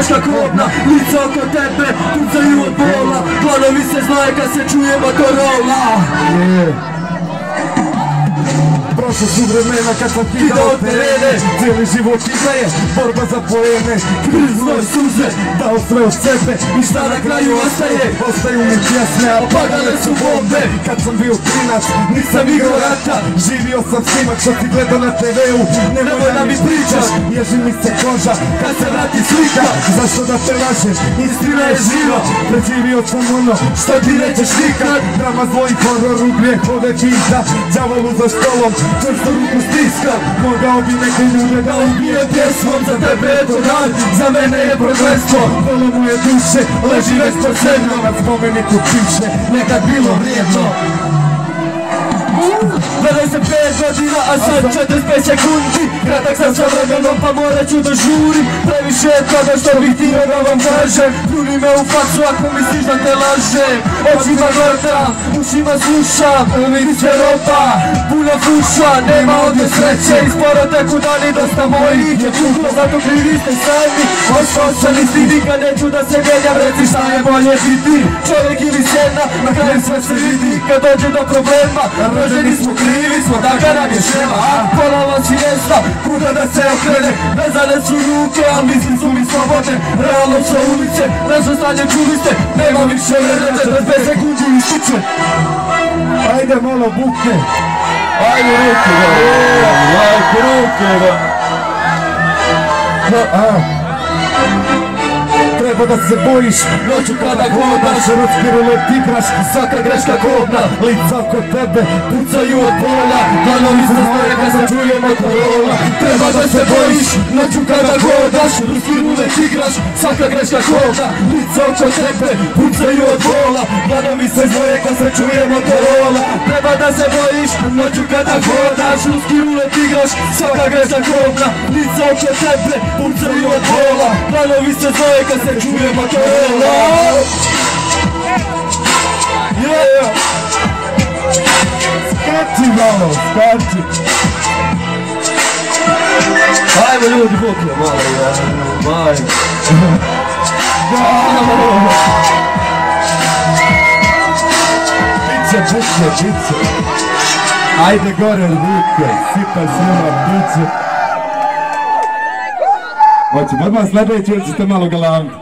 Teška kobna, lica oko tebe, pucaju od bola Gladovi se znaje kad se čuje Motorola Prošle su vremena kad sam kidao terene Cijeli život iza je borba za poene. Kriz znoj suze, dao sve od sebe. I šta na kraju ostaje? Ostaju mi pjesme, a padale su bombe. Kad sam bio klinac, nisam igrao rata. Živio sam snimak što ti gledao na TV-u. Nemoj da mi pričaš, ježi mi se koža Kad se vrati slika, zašto da te lažem? Istina je živa, preživio sam ono što ti nećeš nikad. Drama zvoji horor u grijehove pita Đavolu za stolom, čvrsto ruku stiska. Mogao bi neke ljude da ubije pjesmom. Za tebe je to dan, za mene je prokletstvo Volo moje duše, leži već pod zemljom. Na spomeniku piše, nekad bilo vrijedno. 25 godina, a sad 45 sekundi. Kratak sam sa vremenom pa morat ću da žurim. Previše je toga što bih htio da vam kažem. Pljuni me u faksu ako misliš da te lažem Očima gledam, ušima slušam Vidi se roba, puna fuša Nema ovdje sreće. I sporo teku dani Dosta mojih je čuhlo, zato krivi ste sami. Ostao sam isti, nikad neću da se menjam Reci šta je bolje biti. Čovjek ili sjena, na kraju sve se vidi. Kad dođe do problema, rođeni smo krivi smo da ga nam je šema A pola vas i mjesta, kuda da se okrene Vezane su ruke, a misli su mi slobodne. Realno sa ulice, naše stanje čuli ste Nema više vremena, bez bez sekundi ističe. Ajde malo buke Ajde ruke, ajde ruke, A. Treba da se bojiš. Noću kada hodaš, Ruski rulet igraš svaka greška kobna Lica oko tebe Pucaju od pola, planovi se znoje kad se čuje Motorola Treba da se bojiš, noću kada hodaš Ruski rulet igraš, svaka greška kobna Lica oko tebe, pucaju od pola Planovi se znoje kad se čuje Motorola. Treba da se bojiš, noću kada hodaš Ruski rulet igraš, svaka greška kobna Lica oko tebe, pucaju od pola Planovi se znoje kad se čuje Motorola. Yeah! Skači malo, skači Ajmo ljudi, buke malo, ja, maj. Biće buke, biće Ajde gore ruke, sipaj s njima biće Hoćemo odmah sljedeći ili ćete malo galamiti?